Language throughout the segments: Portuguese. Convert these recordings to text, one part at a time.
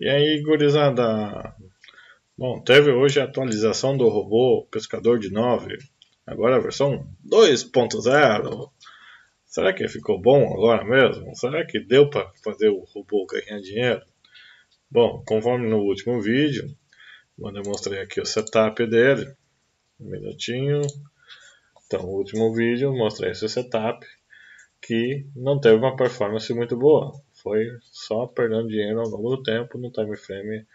E aí, gurizada? Bom, teve hoje a atualização do robô Pescador de 9, agora a versão 2.0. Será que ficou bom agora mesmo? Será que deu para fazer o robô ganhar dinheiro? Bom, conforme no último vídeo, eu demonstrei aqui o setup dele. Um minutinho. Então, no último vídeo, mostrei esse setup que não teve uma performance muito boa foi só perdendo dinheiro ao longo do tempo no time frame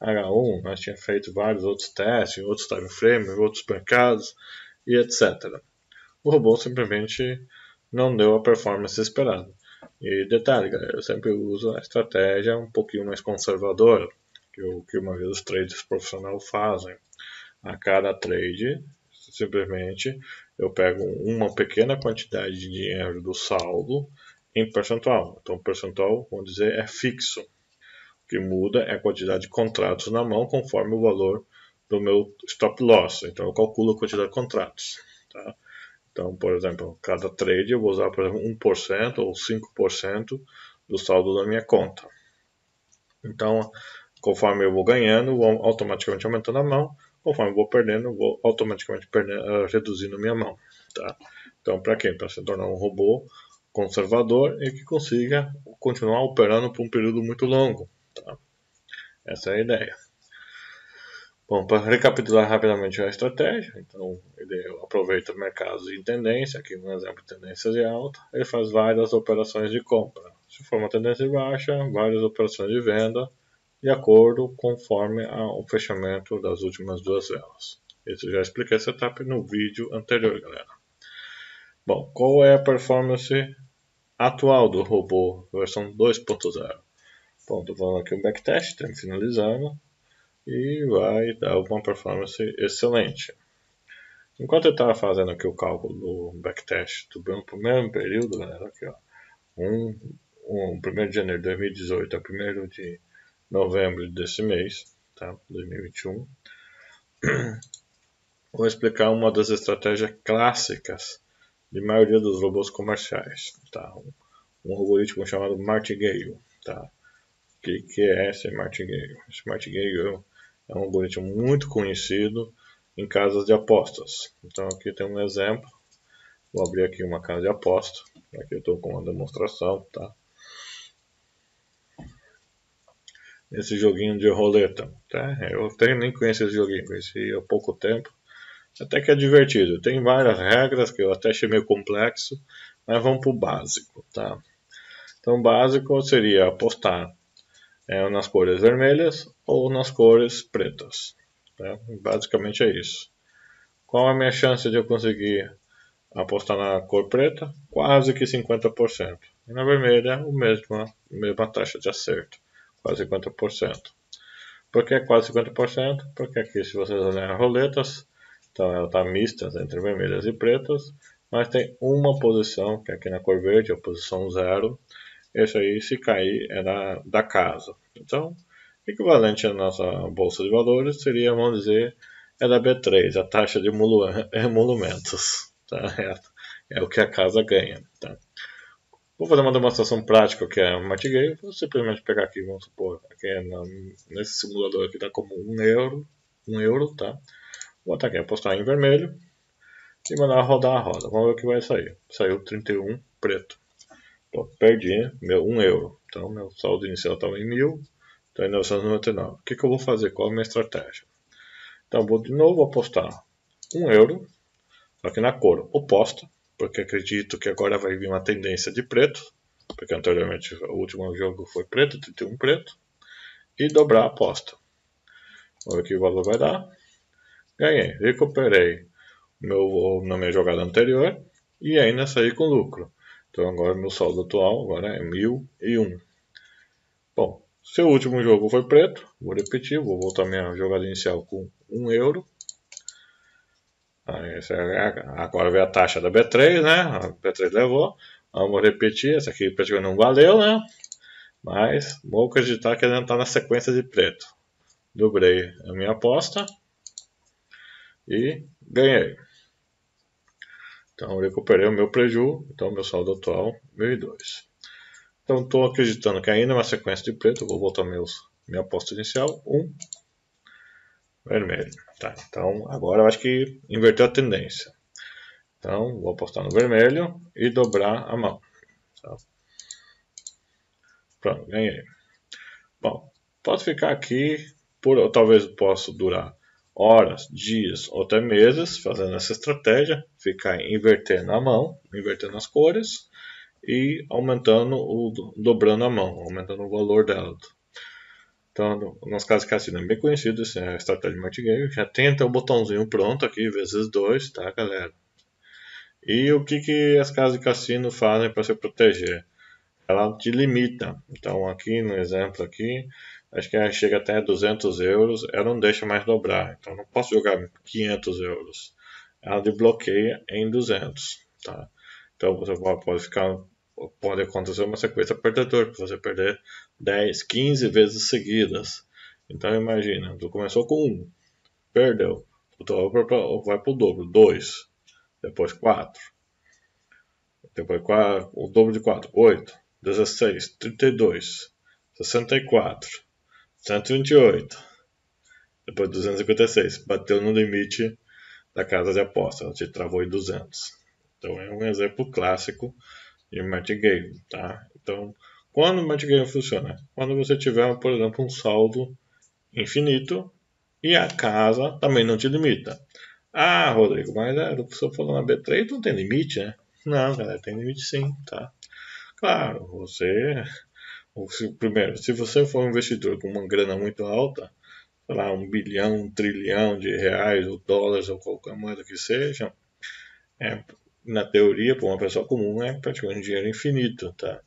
H1. Nós tínhamos feito vários outros testes outros time frames, outros mercados e etc. O robô simplesmente não deu a performance esperada. E detalhe, galera, eu sempre uso a estratégia um pouquinho mais conservadora que o que uma vez os traders profissionais fazem. A cada trade, simplesmente eu pego uma pequena quantidade de dinheiro do saldo em percentual. Então, percentual, vamos dizer, é fixo. O que muda é a quantidade de contratos na mão conforme o valor do meu stop loss. Então, eu calculo a quantidade de contratos. Tá? Então, por exemplo, cada trade eu vou usar, por exemplo, 1% ou 5% do saldo da minha conta. Então, conforme eu vou ganhando, vou automaticamente aumentando a mão. Conforme eu vou perdendo, vou automaticamente perdendo, uh, reduzindo minha mão. Tá? Então, para quem? Para se tornar um robô, conservador e que consiga continuar operando por um período muito longo. Tá? Essa é a ideia. Bom, para recapitular rapidamente a estratégia, então ele aproveita mercados em tendência, aqui um exemplo de tendência de alta, ele faz várias operações de compra. Se for uma tendência de baixa, várias operações de venda, de acordo conforme o fechamento das últimas duas velas. Isso já expliquei essa etapa no vídeo anterior, galera. Bom, qual é a performance atual do robô, versão 2.0? Bom, estou falando aqui o backtest, estamos finalizando e vai dar uma performance excelente. Enquanto eu estava fazendo aqui o cálculo do backtest do primeiro período, galera, aqui ó, 1 um, um, de janeiro de 2018 a 1 de novembro desse mês, tá, 2021, vou explicar uma das estratégias clássicas de maioria dos robôs comerciais. Tá? Um, algoritmo chamado Martingale. Tá? O que, que é esse Martingale? Esse Martingale é um algoritmo muito conhecido em casas de apostas. Então aqui tem um exemplo. Vou abrir aqui uma casa de aposta. Aqui eu estou com uma demonstração. Tá? Esse joguinho de roleta. Tá? Eu até nem conheço esse joguinho, conheci há pouco tempo. Até que é divertido. Tem várias regras que eu até achei meio complexo, mas vamos para o básico, tá? Então, o básico seria apostar é, nas cores vermelhas ou nas cores pretas. Tá? Basicamente é isso. Qual a minha chance de eu conseguir apostar na cor preta? Quase que 50%. E na vermelha, o mesmo, a mesma taxa de acerto, quase 50%. Por que quase 50%? Porque aqui, se vocês olharem as roletas, então ela está mista entre vermelhas e pretas, mas tem uma posição, que é aqui na cor verde, a posição zero. Esse aí, se cair, é da, da casa. Então, equivalente à nossa bolsa de valores seria, vamos dizer, é da B3, a taxa de emolumentos. Tá? É, é, o que a casa ganha. Tá? Vou fazer uma demonstração prática que é martiguei. Vou simplesmente pegar aqui, vamos supor, aqui é na, nesse simulador aqui está como 1 um euro, 1 um euro, tá? Vou botar aqui, apostar em vermelho e mandar rodar a roda. Vamos ver o que vai sair. Saiu 31 preto. Então, perdi meu 1 euro. Então, meu saldo inicial estava em 1000, está em 999. O que, que eu vou fazer? Qual a minha estratégia? Então, vou de novo apostar 1 euro, só que na cor oposta, porque acredito que agora vai vir uma tendência de preto, porque anteriormente o último jogo foi preto, 31 preto, e dobrar a aposta. Vamos ver o que valor vai dar. Ganhei, recuperei meu, na minha jogada anterior e ainda saí com lucro. Então agora meu saldo atual agora é 1001. Bom, se o último jogo foi preto, vou repetir, vou voltar minha jogada inicial com 1 euro. Agora vem a taxa da B3, né? A B3 levou. Vamos repetir, essa aqui praticamente não valeu, né? Mas vou acreditar que ele está na sequência de preto. Dobrei a minha aposta e ganhei. Então recuperei o meu preju, então meu saldo atual 1002. Então estou acreditando que ainda é uma sequência de preto, vou voltar meus Minha aposta inicial, 1. Um, vermelho. Tá, então agora eu acho que inverteu a tendência. Então vou apostar no vermelho e dobrar a mão. Tá? Pronto, ganhei. Bom, pode ficar aqui, por, talvez possa durar horas, dias ou até meses fazendo essa estratégia, ficar invertendo a mão, invertendo as cores e aumentando o dobrando a mão, aumentando o valor dela. Então, nas casas de cassino é bem conhecido essa é a estratégia de martingale. Já tem até o botãozinho pronto aqui, vezes dois, tá, galera? E o que, que as casas de cassino fazem para se proteger? Ela te limita. Então, aqui no exemplo aqui, acho que chega até 200 euros, ela não deixa mais dobrar. Então, não posso jogar 500 euros. Ela desbloqueia em 200, tá? Então, você pode ficar pode acontecer uma sequência perdedora, você perder 10, 15 vezes seguidas. Então imagina, tu começou com 1, perdeu, tu vai para o dobro, 2, depois 4, depois 4, o dobro de 4, 8, 16, 32, 64, 128, depois 256, bateu no limite da casa de aposta, ela te travou em 200. Então é um exemplo clássico de martingale, tá? Então, quando o martingale funciona? Quando você tiver, por exemplo, um saldo infinito e a casa também não te limita. Ah, Rodrigo, mas é, que você falou na B3 não tem limite, né? Não, galera, tem limite sim, tá? Claro, você. Primeiro, se você for um investidor com uma grana muito alta, sei lá, um bilhão, um trilhão de reais, ou dólares, ou qualquer moeda que seja, é, na teoria, para uma pessoa comum, é praticamente um dinheiro infinito, tá?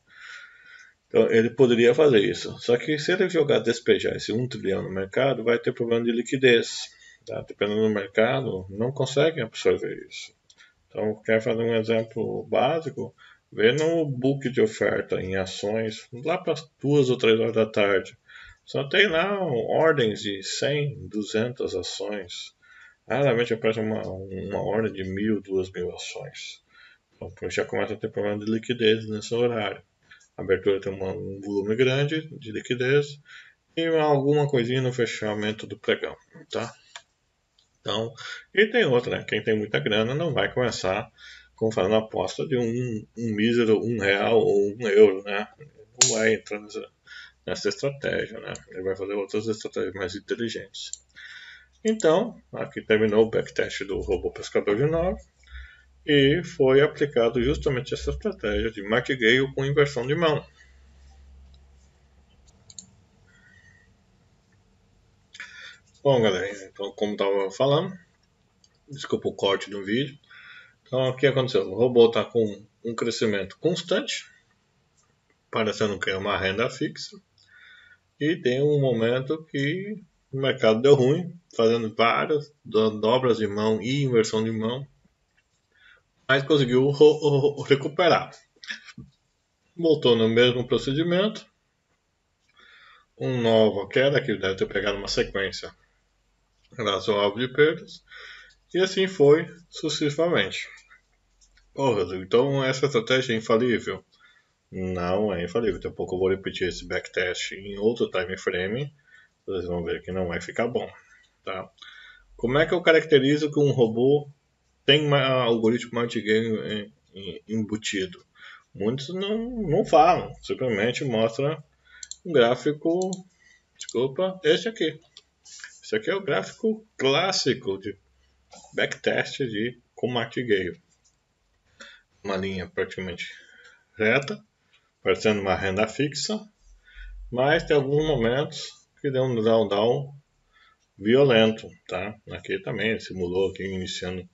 Então, ele poderia fazer isso. Só que se ele jogar, despejar esse 1 trilhão no mercado, vai ter problema de liquidez. Tá? Dependendo do mercado, não consegue absorver isso. Então, quer fazer um exemplo básico? Vê no book de oferta em ações, lá para as 2 ou 3 horas da tarde. Só tem lá ordens de 100, 200 ações. Raramente aparece uma, uma ordem de mil, duas mil ações. Então já começa a ter problema de liquidez nesse horário. A abertura tem uma, um volume grande de liquidez e alguma coisinha no fechamento do pregão, tá? Então, e tem outra, né? Quem tem muita grana não vai começar com fazendo aposta de um, um mísero um real ou um euro, né? Não vai entrar nessa, nessa estratégia, né? Ele vai fazer outras estratégias mais inteligentes. Então, aqui terminou o backtest do robô pescador de 9 e foi aplicado justamente essa estratégia de martingale com inversão de mão. Bom, galera, então, como estava falando, desculpa o corte do vídeo. Então, o que aconteceu? O robô está com um crescimento constante, parecendo que é uma renda fixa, e tem um momento que o mercado deu ruim, fazendo várias dobras de mão e inversão de mão, mas conseguiu recuperar. Voltou no mesmo procedimento, um nova queda que deve ter pegado uma sequência razoável de perdas, e assim foi sucessivamente. Porra, então essa estratégia é infalível? Não é infalível. Daqui a pouco eu vou repetir esse backtest em outro time frame vocês vão ver que não vai ficar bom. Tá? Como é que eu caracterizo que um robô tem um algoritmo martingale embutido? Muitos não, não falam, simplesmente mostra um gráfico, desculpa, este aqui. Esse aqui é o gráfico clássico de backtest de com martingale. Uma linha praticamente reta, parecendo uma renda fixa, mas tem alguns momentos que deu um down down violento, tá? Aqui também simulou aqui iniciando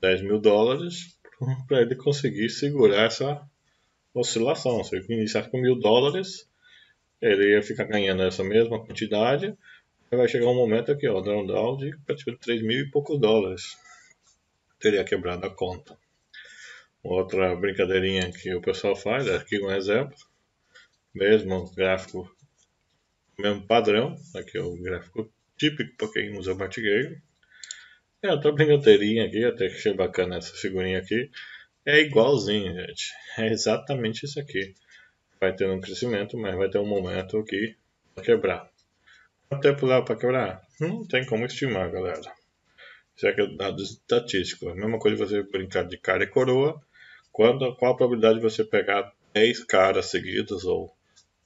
10 mil dólares para ele conseguir segurar essa oscilação. Se ele iniciasse com mil dólares, ele ia ficar ganhando essa mesma quantidade. Vai chegar um momento aqui, ó, down de praticamente 3 mil e poucos dólares. Teria quebrado a conta. Outra brincadeirinha que o pessoal faz, aqui um exemplo. Mesmo gráfico mesmo padrão, aqui é o gráfico típico para quem usa martingale. É outra brincadeirinha aqui, até que achei bacana essa figurinha aqui. É igualzinho, gente. É exatamente isso aqui. Vai ter um crescimento, mas vai ter um momento que vai quebrar. Tempo leva para quebrar? Não tem como estimar, galera. Isso é, é dado estatístico. A mesma coisa você brincar de cara e coroa. Quando, qual a probabilidade de você pegar 10 caras seguidas ou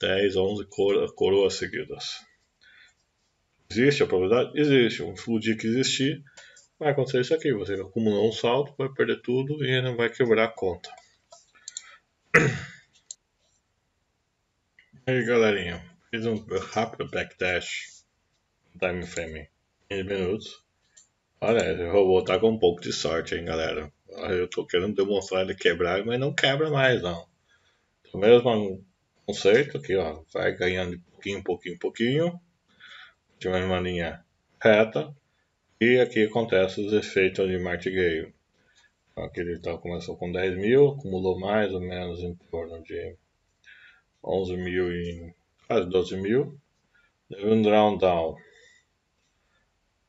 10, 11 coroas seguidas? Existe a probabilidade? Existe. Um dia que existir, vai acontecer isso aqui. Você acumulou um salto, vai perder tudo e não vai quebrar a conta. E aí, galerinha. Fiz um rápido backdash time frame em minutos. Olha, o robô tá com um pouco de sorte, hein, galera. Eu tô querendo demonstrar ele quebrar, mas não quebra mais, não. O mesmo conceito aqui, ó. Vai ganhando de pouquinho, pouquinho, pouquinho. Tiver uma linha reta. E aqui acontece os efeitos de martingale. Aqui ele tá, começou com 10 mil, acumulou mais ou menos em torno de 11 mil e quase 12 mil. Teve um drawdown.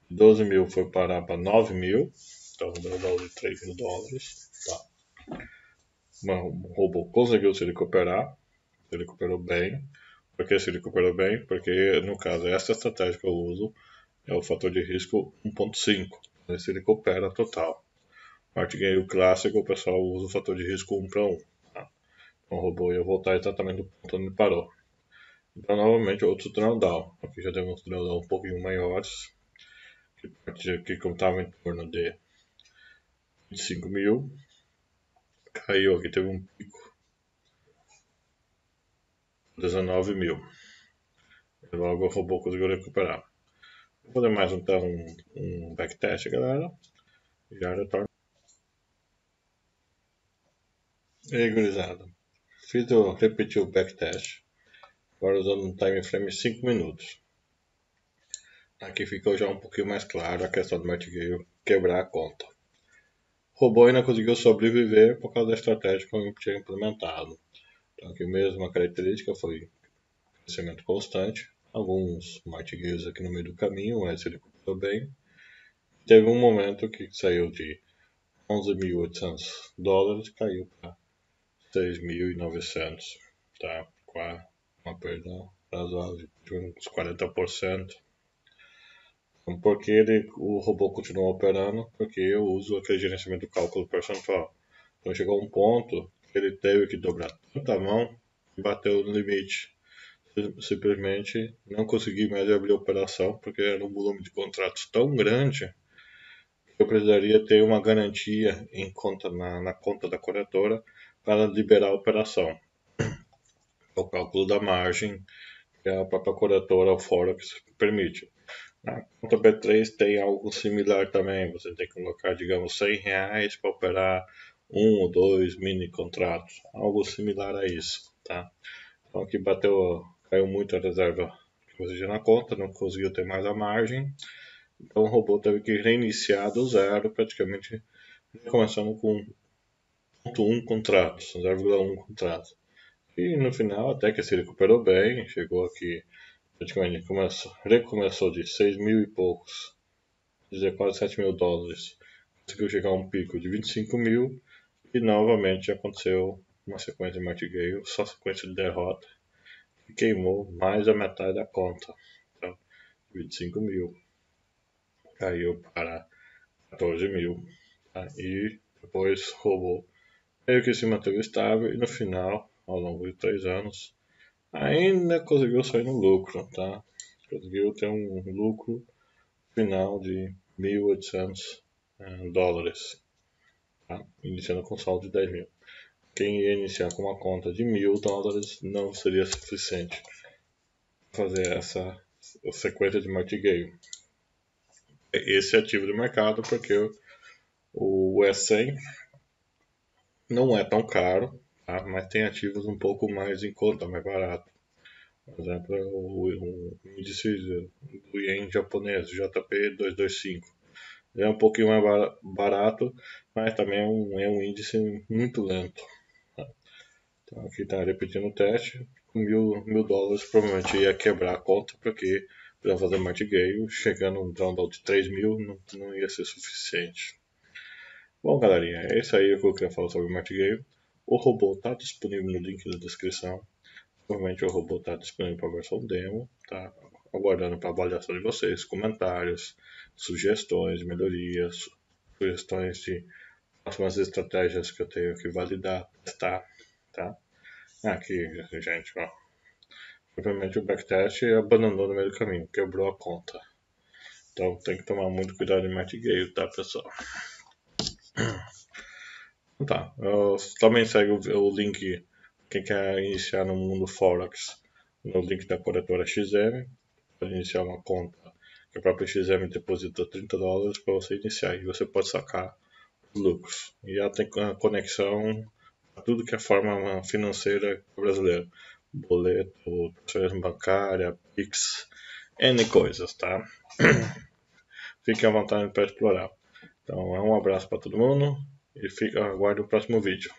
12 mil foi parar para 9 mil. Então, um drawdown de 3 mil dólares. Tá. o robô conseguiu se recuperar. Se recuperou bem. Por que se recuperou bem? Porque, no caso, essa estratégia que eu uso é o fator de risco 1.5. Ele se recupera total. Martingale clássico, o pessoal usa o fator de risco 1 para 1. Tá? Então, o robô ia voltar exatamente do ponto onde parou. Então, novamente, outro drawdown. Aqui já temos drawdown um pouquinho maiores. Que partir aqui, como estava em torno de 25 mil, caiu aqui, teve um pico. 19 mil. E logo robô conseguiu recuperar. Vou fazer mais então um, um backtest, galera. Já retorno. E aí, gurizada. Fiz o, repetir o backtest agora usando um time frame de 5 minutos. Aqui ficou já um pouquinho mais claro a questão do martingale quebrar a conta. O robô ainda conseguiu sobreviver por causa da estratégia que tinha implementado. Então aqui mesmo a característica foi crescimento constante, alguns martingales aqui no meio do caminho, mas ele recuperou bem. Teve um momento que saiu de 11.800 dólares caiu para 6.900, tá? Uma perda razoável de uns 40%. Então, ele, o robô continuou operando? Porque eu uso aquele gerenciamento do cálculo percentual. Então chegou um ponto que ele teve que dobrar tanta mão e bateu no limite. Simplesmente não consegui mais abrir a operação porque era um volume de contratos tão grande que eu precisaria ter uma garantia em conta, na, na conta da corretora para liberar a operação o cálculo da margem que a própria corretora, o Forex, permite. Na conta B3 tem algo similar também, você tem que colocar, digamos, 100 reais para operar um ou dois mini contratos, algo similar a isso, tá? Então aqui bateu, caiu muito a reserva que você tinha na conta, não conseguiu ter mais a margem, então o robô teve que reiniciar do zero, praticamente começando com 0.1 contratos, 0,1 contratos. E no final até que se recuperou bem, chegou aqui, praticamente começou, recomeçou de 6 mil e poucos, quase 7 mil dólares, conseguiu chegar a um pico de 25 mil e novamente aconteceu uma sequência de martingale, só sequência de derrota, que queimou mais da metade da conta, então 25 mil, caiu para 14 mil, tá? e depois roubou meio que se manteve estável e no final ao longo de três anos, ainda conseguiu sair no lucro, tá? Conseguiu ter um lucro final de 1.800 eh, dólares, tá? Iniciando com saldo de 10 mil. Quem ia iniciar com uma conta de mil dólares não seria suficiente fazer essa sequência de martingale. Esse é ativo de mercado porque o E100 não é tão caro, tá? mas tem ativos um pouco mais em conta, mais barato. Por exemplo, o, o índice do Yen japonês, JP225. É um pouquinho mais barato, mas também é um, é um índice muito lento. Tá? Então aqui está repetindo o teste. Mil, mil dólares provavelmente ia quebrar a conta, porque para fazer martingale, chegando um download de 3 mil não, não ia ser suficiente. Bom, galerinha, é isso aí que eu queria falar sobre martingale. O robô está disponível no link da descrição. Provavelmente o robô está disponível para a versão demo. Tá? aguardando para avaliação de vocês, comentários, sugestões, melhorias, sugestões de próximas estratégias que eu tenho que validar, testar, tá? Aqui, gente, ó. Obviamente o backtest abandonou no meio do caminho, quebrou a conta. Então tem que tomar muito cuidado em martigueio, tá, pessoal? Então tá, eu também segue o, o link, quem quer iniciar no mundo Forex, no link da corretora XM, pode iniciar uma conta que a própria XM deposita 30 dólares para você iniciar e você pode sacar os lucros. E ela tem conexão a tudo que é forma financeira brasileira. Boleto, transferência bancária, Pix, N coisas, tá? Fiquem à vontade para explorar. Então, é um abraço para todo mundo e fica, aguarde o próximo vídeo.